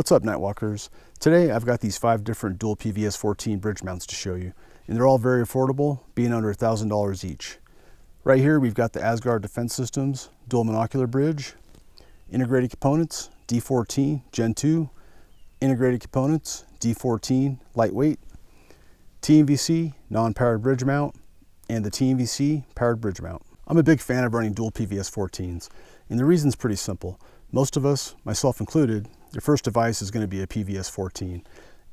What's up Nightwalkers? Today I've got these five different dual PVS 14 bridge mounts to show you and they're all very affordable being under $1,000 each. Right here we've got the Asgard Defense Systems dual monocular bridge, integrated components D14 Gen 2, integrated components D14 lightweight, TNVC non-powered bridge mount, and the TNVC powered bridge mount. I'm a big fan of running dual PVS 14s and the reason's pretty simple. Most of us, myself included, your first device is going to be a PVS 14.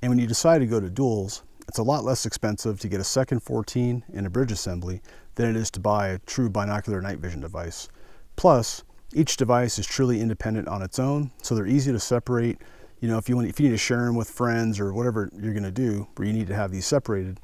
And when you decide to go to duals, it's a lot less expensive to get a second 14 and a bridge assembly than it is to buy a true binocular night vision device. Plus, each device is truly independent on its own, so they're easy to separate. You know, if you want, if you need to share them with friends or whatever you're going to do, where you need to have these separated.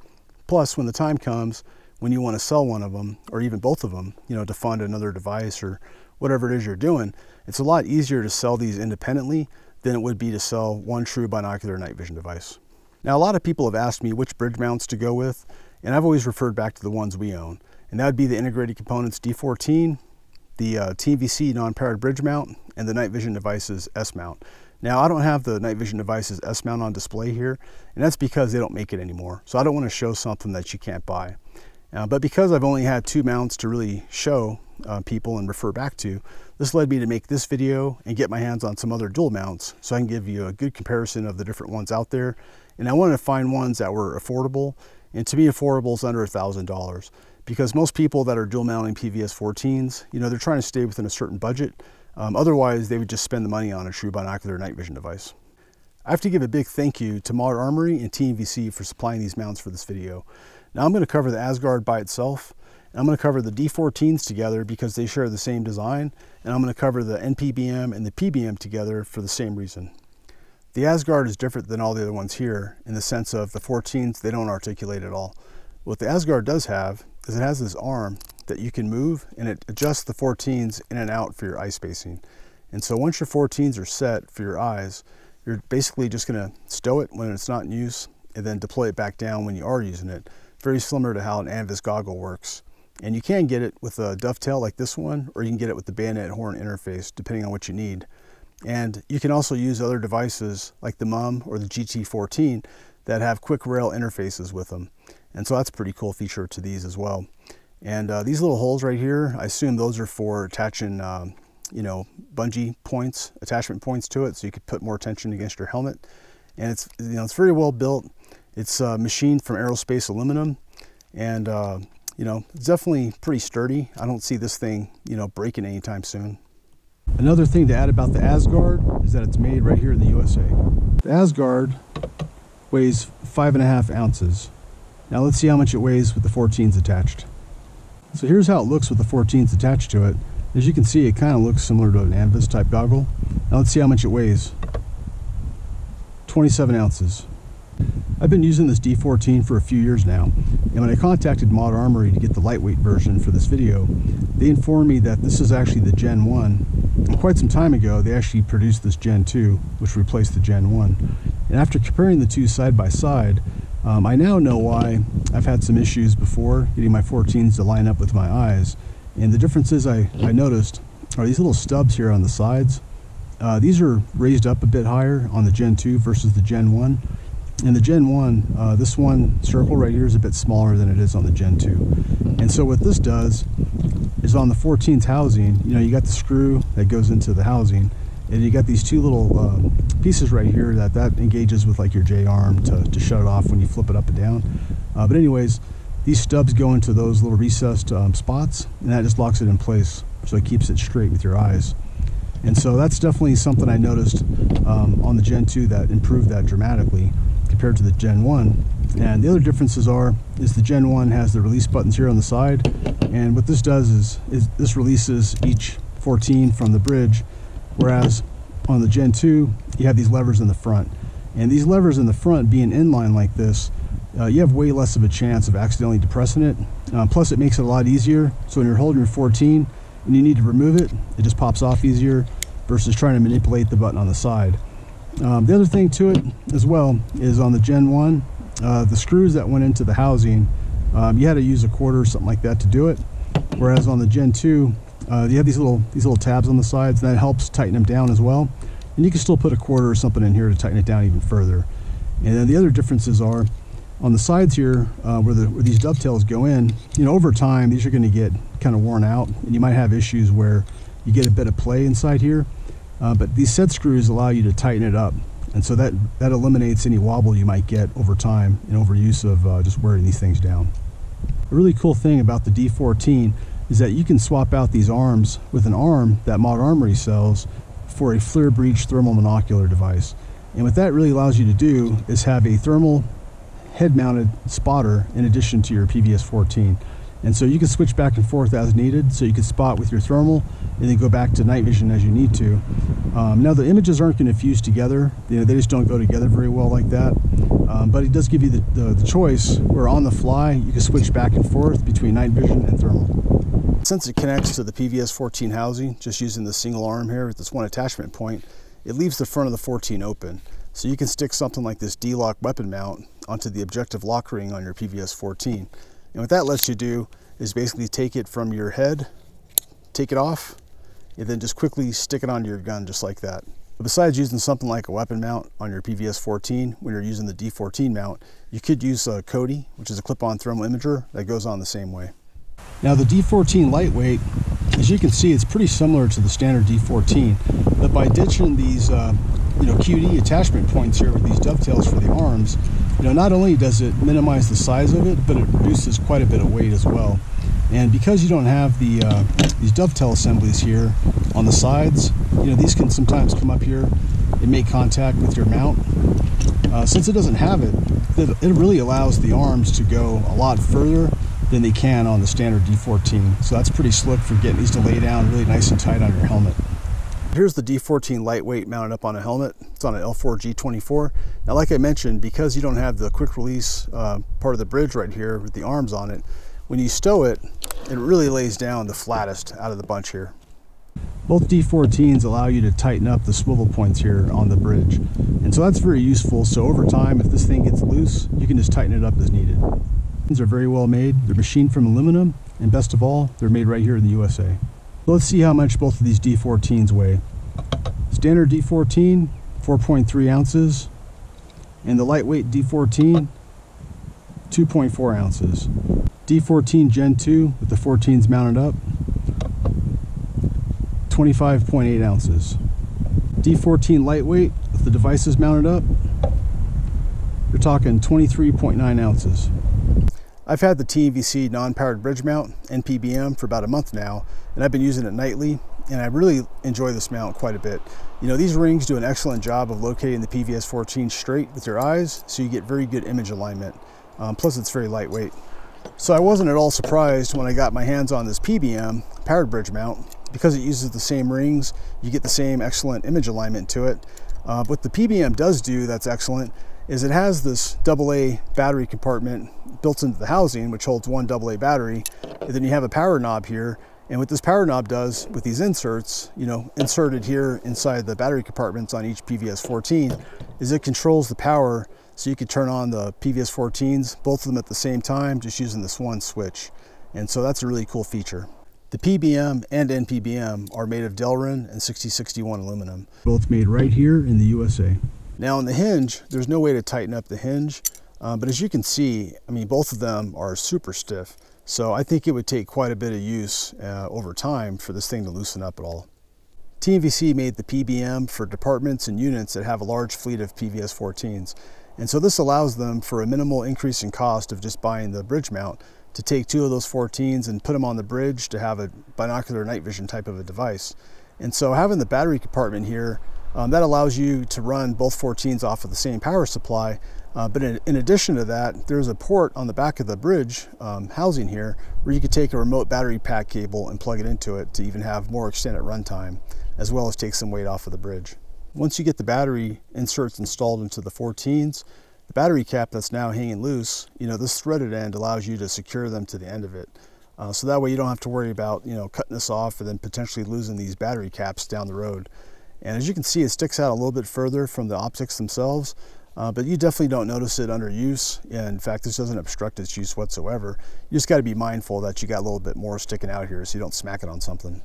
Plus, when the time comes when you want to sell one of them or even both of them, you know, to fund another device or whatever it is you're doing, it's a lot easier to sell these independently than it would be to sell one true binocular night vision device. Now, a lot of people have asked me which bridge mounts to go with, and I've always referred back to the ones we own. And that would be the Integrated Components D14, the uh, TNVC non-powered bridge mount, and the Night Vision Devices S mount. Now, I don't have the Night Vision Devices S mount on display here, and that's because they don't make it anymore. So I don't want to show something that you can't buy. Uh, but because I've only had two mounts to really show uh, people and refer back to, this led me to make this video and get my hands on some other dual mounts so I can give you a good comparison of the different ones out there. And I wanted to find ones that were affordable, and to me affordable is under a $1,000 because most people that are dual mounting PVS 14s, you know, they're trying to stay within a certain budget. Um, otherwise, they would just spend the money on a true binocular night vision device. I have to give a big thank you to Mod Armory and TNVC for supplying these mounts for this video. Now I'm going to cover the Asgard by itself. And I'm going to cover the D14s together because they share the same design. And I'm going to cover the NPBM and the PBM together for the same reason. The Asgard is different than all the other ones here in the sense of the 14s, they don't articulate at all. What the Asgard does have is it has this arm that you can move and it adjusts the 14s in and out for your eye spacing. And so once your 14s are set for your eyes, you're basically just going to stow it when it's not in use and then deploy it back down when you are using it very similar to how an Anvis goggle works. And you can get it with a dovetail like this one, or you can get it with the bayonet horn interface, depending on what you need. And you can also use other devices like the MUM or the GT14 that have quick rail interfaces with them. And so that's a pretty cool feature to these as well. And uh, these little holes right here, I assume those are for attaching, um, you know, bungee points, attachment points to it, so you could put more tension against your helmet. And it's, you know, it's very well built. It's uh, machined from aerospace aluminum and uh, you know, it's definitely pretty sturdy. I don't see this thing, you know, breaking anytime soon. Another thing to add about the Asgard is that it's made right here in the USA. The Asgard weighs five and a half ounces. Now let's see how much it weighs with the 14s attached. So here's how it looks with the 14s attached to it. As you can see, it kind of looks similar to an Anvis type goggle. Now let's see how much it weighs. 27 ounces. I've been using this D14 for a few years now, and when I contacted Mod Armory to get the lightweight version for this video, they informed me that this is actually the Gen 1. And quite some time ago, they actually produced this Gen 2, which replaced the Gen 1. And after comparing the two side by side, um, I now know why I've had some issues before getting my 14s to line up with my eyes. And the differences I, I noticed are these little stubs here on the sides. Uh, these are raised up a bit higher on the Gen 2 versus the Gen 1 in the Gen 1, uh, this one circle right here is a bit smaller than it is on the Gen 2. And so what this does is on the 14th housing, you know, you got the screw that goes into the housing, and you got these two little um, pieces right here that that engages with like your J-arm to, to shut it off when you flip it up and down. Uh, but anyways, these stubs go into those little recessed um, spots, and that just locks it in place, so it keeps it straight with your eyes. And so that's definitely something I noticed um, on the Gen 2 that improved that dramatically compared to the Gen 1. And the other differences are, is the Gen 1 has the release buttons here on the side. And what this does is, is this releases each 14 from the bridge. Whereas on the Gen 2, you have these levers in the front. And these levers in the front being inline like this, uh, you have way less of a chance of accidentally depressing it. Uh, plus it makes it a lot easier. So when you're holding your 14 and you need to remove it, it just pops off easier versus trying to manipulate the button on the side. Um, the other thing to it as well is on the Gen 1, uh, the screws that went into the housing, um, you had to use a quarter or something like that to do it. Whereas on the Gen 2, uh, you have these little these little tabs on the sides, and that helps tighten them down as well. And you can still put a quarter or something in here to tighten it down even further. And then the other differences are on the sides here uh, where, the, where these dovetails go in, you know, over time, these are going to get kind of worn out and you might have issues where you get a bit of play inside here. Uh, but these set screws allow you to tighten it up. And so that, that eliminates any wobble you might get over time and overuse of uh, just wearing these things down. A really cool thing about the D14 is that you can swap out these arms with an arm that Mod Armory sells for a FLIR Breach thermal monocular device. And what that really allows you to do is have a thermal head mounted spotter in addition to your PVS 14. And so you can switch back and forth as needed. So you can spot with your thermal and then go back to night vision as you need to. Um, now the images aren't going to fuse together. You know, they just don't go together very well like that. Um, but it does give you the, the, the choice where on the fly you can switch back and forth between night vision and thermal. Since it connects to the PVS 14 housing, just using the single arm here with this one attachment point, it leaves the front of the 14 open. So you can stick something like this D-Lock weapon mount onto the objective lock ring on your PVS 14. And what that lets you do is basically take it from your head, take it off, and then just quickly stick it onto your gun just like that. But besides using something like a weapon mount on your PVS 14, when you're using the D14 mount, you could use a COTI, which is a clip-on thermal imager that goes on the same way. Now the D14 lightweight, as you can see, it's pretty similar to the standard D14, but by ditching these uh, you know, QD attachment points here with these dovetails for the arms, you know, not only does it minimize the size of it, but it reduces quite a bit of weight as well. And because you don't have the uh, these dovetail assemblies here on the sides, you know, these can sometimes come up here and make contact with your mount. Uh, since it doesn't have it, it really allows the arms to go a lot further than they can on the standard D14. So that's pretty slick for getting these to lay down really nice and tight on your helmet. Here's the D14 lightweight mounted up on a helmet. It's on an L4 G24. Now, like I mentioned, because you don't have the quick release uh, part of the bridge right here with the arms on it, when you stow it, it really lays down the flattest out of the bunch here. Both D14s allow you to tighten up the swivel points here on the bridge. And so that's very useful. So over time, if this thing gets loose, you can just tighten it up as needed. These are very well made. They're machined from aluminum, and best of all, they're made right here in the USA. Let's see how much both of these D14s weigh. Standard D14, 4.3 ounces, and the lightweight D14, 2.4 ounces. D14 Gen 2 with the 14s mounted up, 25.8 ounces. D14 lightweight with the devices mounted up, you're talking 23.9 ounces. I've had the TNVC non-powered bridge mount, NPBM, for about a month now, and I've been using it nightly, and I really enjoy this mount quite a bit. You know, these rings do an excellent job of locating the PVS-14 straight with your eyes, so you get very good image alignment. Um, plus, it's very lightweight. So I wasn't at all surprised when I got my hands on this PBM powered bridge mount. Because it uses the same rings, you get the same excellent image alignment to it. Uh, what the PBM does do that's excellent is it has this AA battery compartment built into the housing, which holds one AA battery. And then you have a power knob here. And what this power knob does with these inserts, you know, inserted here inside the battery compartments on each PVS 14, is it controls the power so you can turn on the PVS 14s, both of them at the same time, just using this one switch. And so that's a really cool feature. The PBM and NPBM are made of Delrin and 6061 aluminum. Both made right here in the USA. Now on the hinge, there's no way to tighten up the hinge, uh, but as you can see, I mean, both of them are super stiff. So I think it would take quite a bit of use uh, over time for this thing to loosen up at all. TNVC made the PBM for departments and units that have a large fleet of PVS 14s. And so this allows them for a minimal increase in cost of just buying the bridge mount to take two of those 14s and put them on the bridge to have a binocular night vision type of a device. And so having the battery compartment here um, that allows you to run both 14s off of the same power supply. Uh, but in, in, addition to that, there's a port on the back of the bridge um, housing here where you could take a remote battery pack cable and plug it into it to even have more extended runtime, as well as take some weight off of the bridge. Once you get the battery inserts installed into the 14s, the battery cap that's now hanging loose, you know, this threaded end allows you to secure them to the end of it. Uh, so that way you don't have to worry about, you know, cutting this off and then potentially losing these battery caps down the road. And as you can see, it sticks out a little bit further from the optics themselves, uh, but you definitely don't notice it under use. In fact, this doesn't obstruct its use whatsoever. You just got to be mindful that you got a little bit more sticking out here so you don't smack it on something.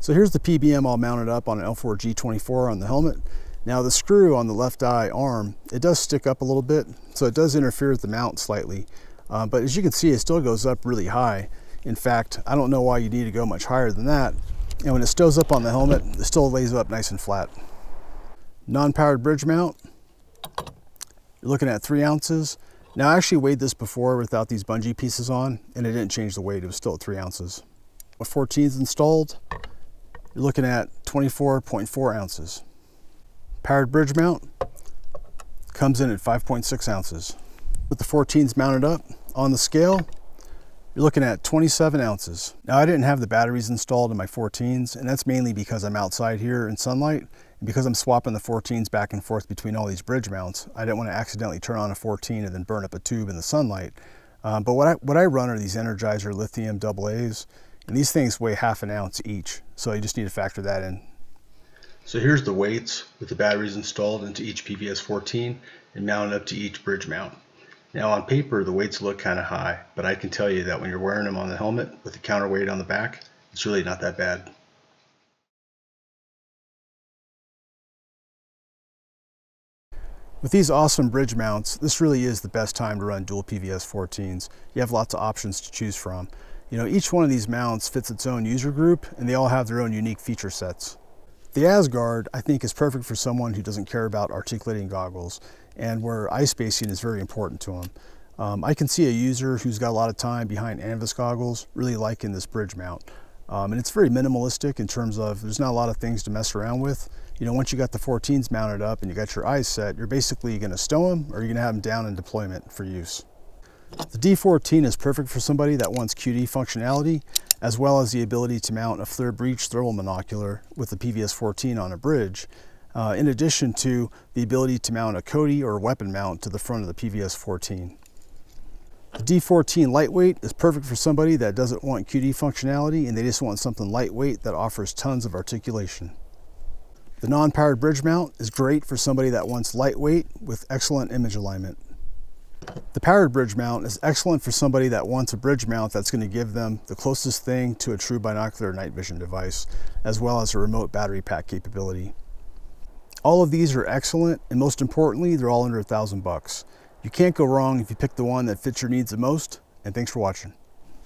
So here's the PBM all mounted up on an L4 G24 on the helmet. Now the screw on the left eye arm, it does stick up a little bit, so it does interfere with the mount slightly. Uh, but as you can see, it still goes up really high. In fact, I don't know why you need to go much higher than that. And when it stows up on the helmet, it still lays up nice and flat. Non-powered bridge mount, you're looking at three ounces. Now I actually weighed this before without these bungee pieces on, and it didn't change the weight, it was still at three ounces. With 14s installed, you're looking at 24.4 ounces. Powered bridge mount comes in at 5.6 ounces. With the 14s mounted up on the scale, you're looking at 27 ounces. Now I didn't have the batteries installed in my 14s, and that's mainly because I'm outside here in sunlight, and because I'm swapping the 14s back and forth between all these bridge mounts, I didn't want to accidentally turn on a 14 and then burn up a tube in the sunlight. Um, but what I, what I run are these Energizer lithium AA's, and these things weigh half an ounce each, so you just need to factor that in. So here's the weights with the batteries installed into each PVS 14 and mounted up to each bridge mount. Now on paper the weights look kind of high, but I can tell you that when you're wearing them on the helmet with the counterweight on the back, it's really not that bad. With these awesome bridge mounts, this really is the best time to run dual PVS 14s. You have lots of options to choose from. You know, each one of these mounts fits its own user group and they all have their own unique feature sets. The Asgard, I think, is perfect for someone who doesn't care about articulating goggles and where eye spacing is very important to them. Um, I can see a user who's got a lot of time behind Anvis goggles really liking this bridge mount. Um, and it's very minimalistic in terms of there's not a lot of things to mess around with. You know, once you got the 14s mounted up and you got your eyes set, you're basically going to stow them or you're going to have them down in deployment for use. The D14 is perfect for somebody that wants QD functionality as well as the ability to mount a FLIR Breach thermal monocular with the PVS-14 on a bridge, uh, in addition to the ability to mount a COTI or weapon mount to the front of the PVS-14. The D14 lightweight is perfect for somebody that doesn't want QD functionality and they just want something lightweight that offers tons of articulation. The non-powered bridge mount is great for somebody that wants lightweight with excellent image alignment. The powered bridge mount is excellent for somebody that wants a bridge mount that's going to give them the closest thing to a true binocular night vision device, as well as a remote battery pack capability. All of these are excellent, and most importantly, they're all under a thousand bucks. You can't go wrong if you pick the one that fits your needs the most, and thanks for watching.